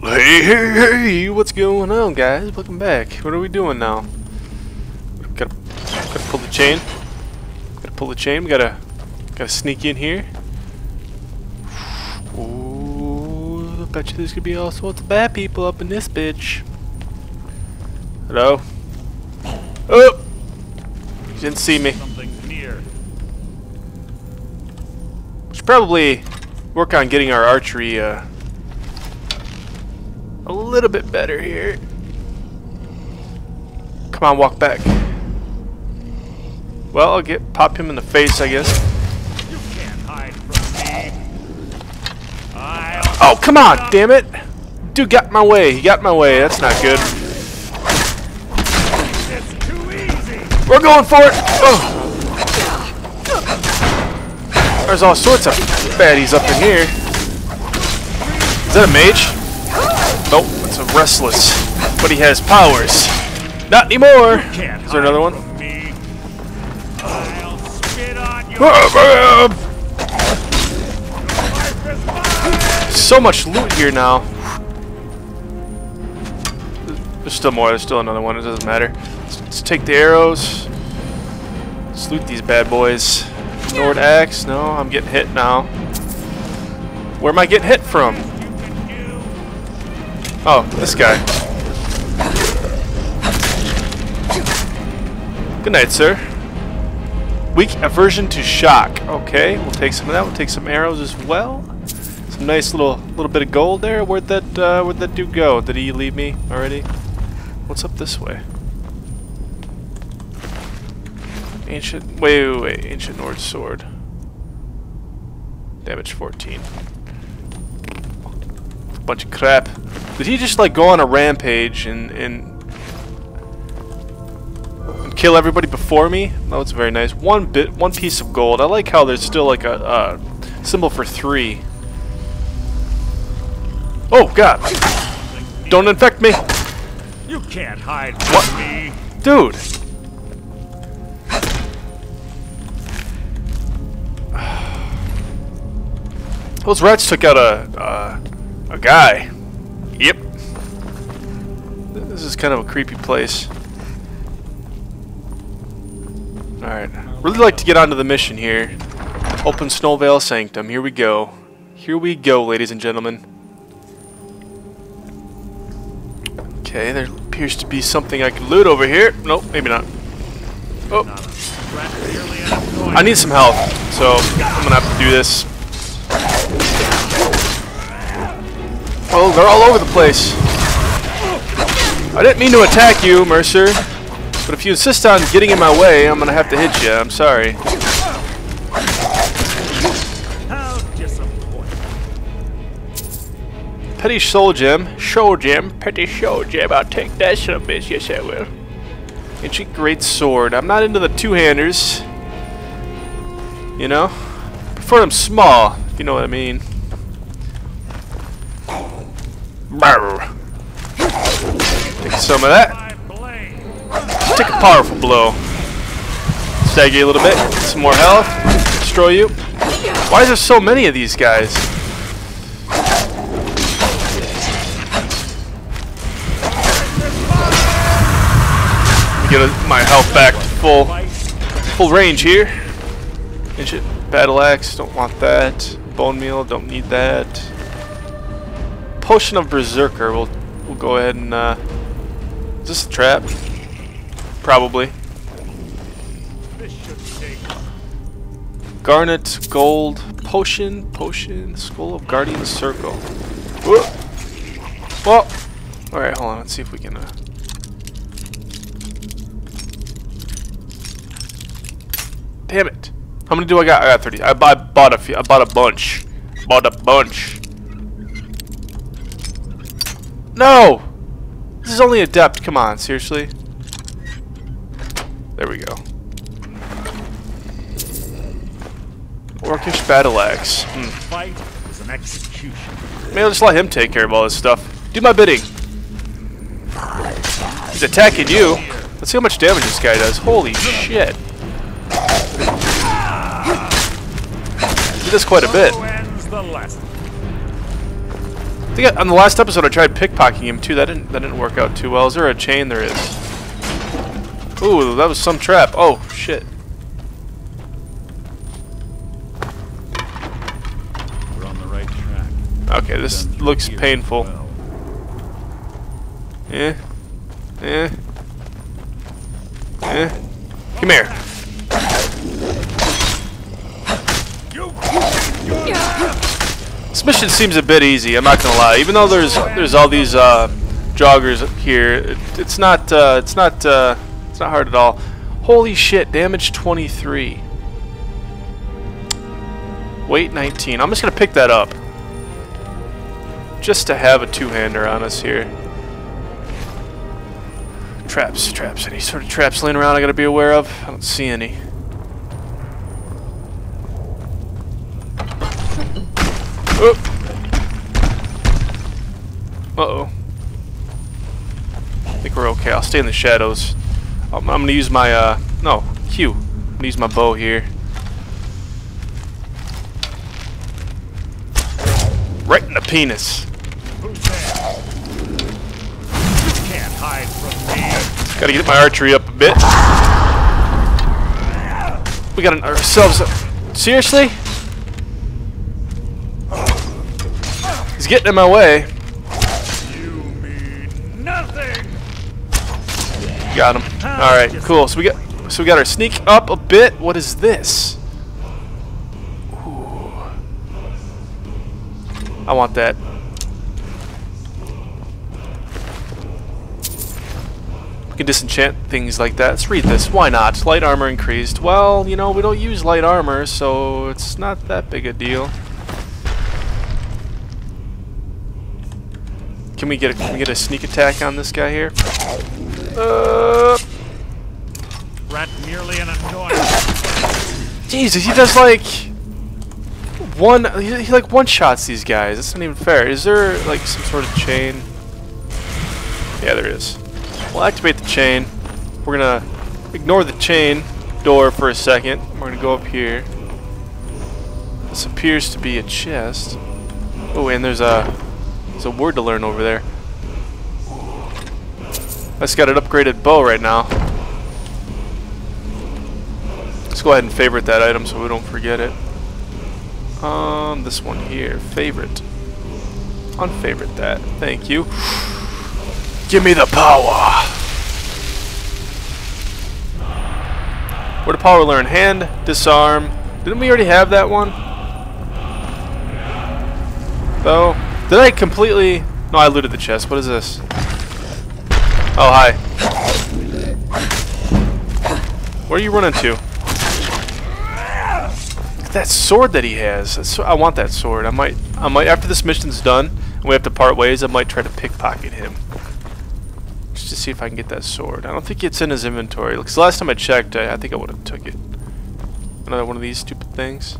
Hey, hey, hey, what's going on, guys? Welcome back. What are we doing now? Gotta, gotta pull the chain. Gotta pull the chain. We gotta, gotta sneak in here. Ooh, I bet you there's gonna be all sorts of bad people up in this bitch. Hello? Oh! You didn't see me. Something near. Should probably work on getting our archery, uh, a little bit better here. Come on, walk back. Well, I'll get pop him in the face, I guess. Oh, come on, damn it! Dude got my way. He got my way. That's not good. We're going for it. Oh. There's all sorts of baddies up in here. Is that a mage? It's a restless. But he has powers. Not anymore. Is there another one? hide from me. I'll spit on your life is mine. So much loot here now. There's still more. There's still another one. It doesn't matter. Let's, let's take the arrows. Let's loot these bad boys. Nord axe. No, I'm getting hit now. Where am I getting hit from? Oh, this guy. Good night, sir. Weak aversion to shock. Okay, we'll take some of that. We'll take some arrows as well. Some nice little little bit of gold there. Where'd that uh, where'd that dude go? Did he leave me already? What's up this way? Ancient. Wait, wait, wait. Ancient Nord sword. Damage 14. Bunch of crap. Did he just like go on a rampage and and, and kill everybody before me? That was very nice. One bit, one piece of gold. I like how there's still like a uh, symbol for three. Oh God! Don't infect me, You can't hide from What? me. dude. Those rats took out a uh, a guy. Yep. This is kind of a creepy place. Alright. Really like to get onto the mission here. Open Snow Veil Sanctum. Here we go. Here we go, ladies and gentlemen. Okay, there appears to be something I can loot over here. Nope, maybe not. Oh, I need some health, so I'm gonna have to do this. Oh, they're all over the place. I didn't mean to attack you, Mercer. But if you insist on getting in my way, I'm gonna have to hit you. I'm sorry. Petty soul gem. Show gem. Petty show gem. I'll take that son of a bitch. Yes, I will. Ancient great sword. I'm not into the two-handers. You know? Prefer them small, if you know what I mean. Take some of that. Take a powerful blow. Stagger you a little bit. Some more health. Destroy you. Why is there so many of these guys? Get my health back to full full range here. Battle axe. Don't want that. Bone meal. Don't need that. Potion of berserker. We'll we'll go ahead and. Uh, is this a trap? Probably. Garnet, gold, potion, potion, skull of guardian circle. Whoa. Well, all right, hold on. Let's see if we can. Uh... Damn it! How many do I got? I got thirty. I, bu- I bought a few. I bought a bunch. Bought a bunch. No! This is only adept. Come on, seriously. There we go. Orcish battle axe. Hmm. Fight is an execution. Maybe I'll just let him take care of all this stuff. Do my bidding. He's attacking you. Let's see how much damage this guy does. Holy shit. He does quite a bit. Think I, on the last episode I tried pickpocketing him too. That didn't that didn't work out too well. Is there a chain? There is. Ooh, that was some trap. Oh shit. We're on the right track. Okay, this looks painful. well. Eh. Eh. Eh. Come here. This mission seems a bit easy. I'm not gonna lie. Even though there's there's all these uh, joggers here, it, it's not uh, it's not uh, it's not hard at all. Holy shit! Damage 23. Weight 19. I'm just gonna pick that up. Just to have a two-hander on us here. Traps, traps. Any sort of traps laying around I gotta be aware of? I don't see any. Oh. Uh-oh. I think we're okay. I'll stay in the shadows. I'm, I'm gonna use my, uh, no, Q. I'm gonna use my bow here. Right in the penis. Gotta get my archery up a bit. We got an, ourselves a, Seriously? He's getting in my way. You mean nothing. Got him. Alright, cool. So we got so we got our sneak up a bit. What is this? I want that. We can disenchant things like that. Let's read this. Why not? Light armor increased. Well, you know, we don't use light armor, so it's not that big a deal. Can we get a, can we get a sneak attack on this guy here? Uh, Rat merely an annoyance. Jesus, he does like one. He, he like one shots these guys. That's not even fair. Is there like some sort of chain? Yeah, there is. We'll activate the chain. We're gonna ignore the chain door for a second. We're gonna go up here. This appears to be a chest. Oh, and there's a there's a word to learn over there. I just got an upgraded bow right now. Let's go ahead and favorite that item so we don't forget it. Um, this one here, favorite. Unfavorite that. Thank you. Give me the power. Where to power learn? Hand, disarm. Didn't we already have that one? Though, did I completely? No, I looted the chest. What is this? Oh, hi. Where are you running to? That sword that he has. That's, I want that sword. I might, I might. After this mission's done, and we have to part ways, I might try to pickpocket him, just to see if I can get that sword. I don't think it's in his inventory. Because last time I checked, I, I think I would have took it. Another one of these stupid things.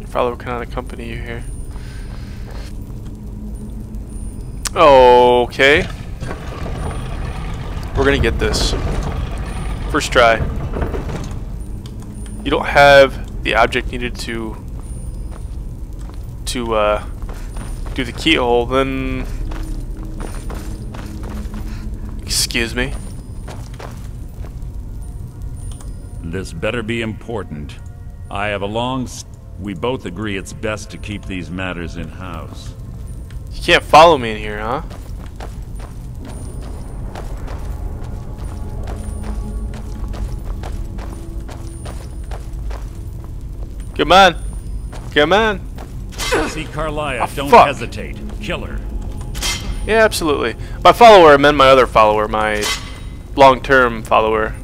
Your follower cannot accompany you here. Okay. We're gonna get this. First try. You don't have the object needed to to uh, do the keyhole, then excuse me. This better be important. I have a long. We both agree it's best to keep these matters in house. You can't follow me in here, huh? Come on. Come on. See Karliah, Oh, don't fuck. hesitate. Kill her. Yeah, absolutely. By follower, I meant my other follower, my long-term follower.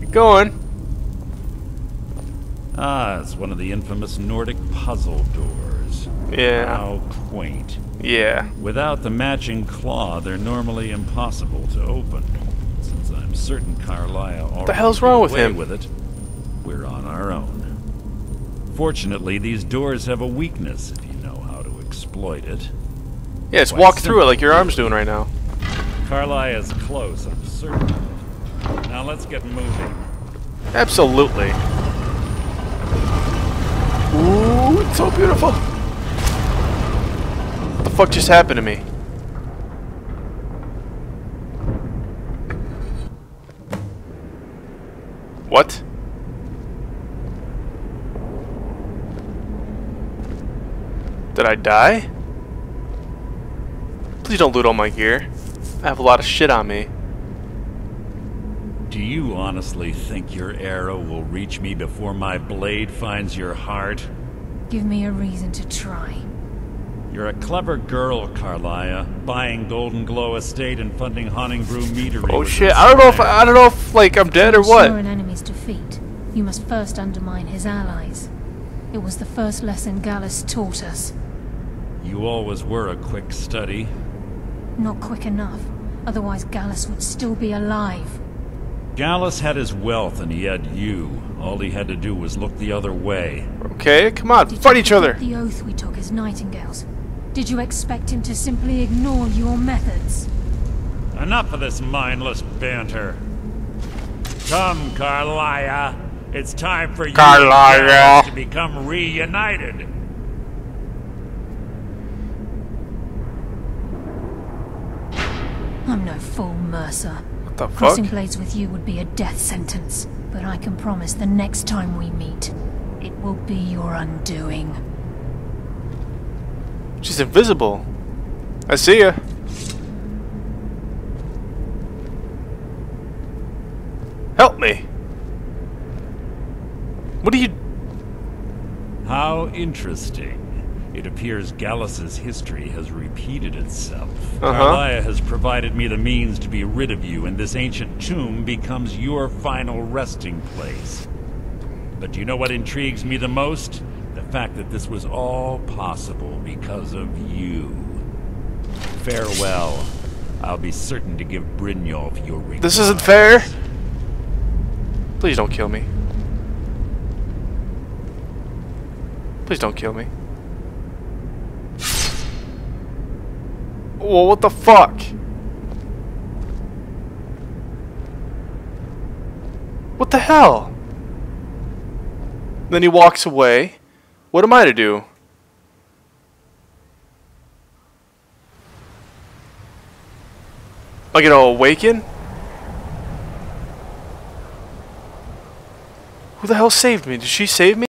Keep going. Ah, it's one of the infamous Nordic puzzle doors. Yeah. How quaint. Yeah. Without the matching claw, they're normally impossible to open. Since I'm certain Karliah already the hell's wrong with him? with it, we're on our own. Fortunately, these doors have a weakness if you know how to exploit it. Yeah, Quite walk through it like your arm's doing right now. Karliah is close, I'm certain. Now let's get moving. Absolutely. It's so beautiful. What the fuck just happened to me? What? Did I die? Please don't loot all my gear. I have a lot of shit on me. Do you honestly think your arrow will reach me before my blade finds your heart? Give me a reason to try. You're a clever girl, Karliah, buying Goldenglow Estate and funding Honningbrew Meadery. Oh shit! I don't know if. I don't know if like I'm dead or To ensure what. an enemy's defeat, you must first undermine his allies. It was the first lesson Gallus taught us. You always were a quick study. Not quick enough, otherwise Gallus would still be alive. Gallus had his wealth and he had you. All he had to do was look the other way. Okay, come on, Did fight each other. The oath we took as Nightingales. Did you expect him to simply ignore your methods? Enough of this mindless banter. Come, Karliah. It's time for you and Karliah. Gallus to become reunited. I'm no fool, Mercer. What the fuck? Crossing blades with you would be a death sentence, but I can promise the next time we meet, it will be your undoing. She's invisible. I see her. Help me. What are you? How interesting. It appears Gallus's history has repeated itself. Uh-huh. Karliah has provided me the means to be rid of you, and this ancient tomb becomes your final resting place. But do you know what intrigues me the most? The fact that this was all possible because of you. Farewell. I'll be certain to give Brynjolf your ring. This isn't fair. Please don't kill me. Please don't kill me. Whoa, what the fuck? What the hell? Then he walks away. What am I to do? I gonna awaken? Who the hell saved me? Did she save me?